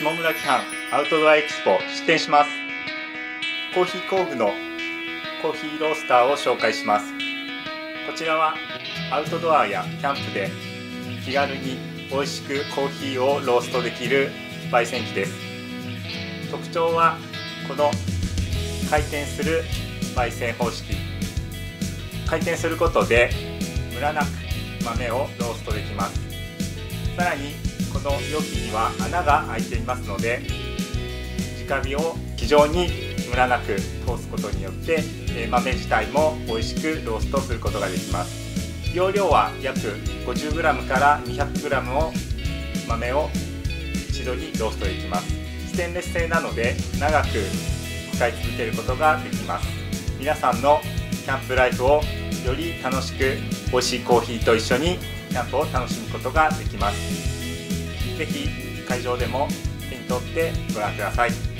下村キャンアウトドアエキスポ出店します。コーヒー工具のコーヒーロースターを紹介します。こちらはアウトドアやキャンプで気軽に美味しくコーヒーをローストできる焙煎機です。特徴はこの回転する焙煎方式。回転することでムラなく豆をローストできます。さらにこの容器には穴が開いていますので直火を非常にムラなく通すことによって豆自体も美味しくローストすることができます。容量は約 50g から 200g を豆を一度にローストできます。ステンレス製なので長く使い続けることができます。皆さんのキャンプライフをより楽しく美味しいコーヒーと一緒にキャンプを楽しむことができます。是非会場でも手に取ってご覧ください。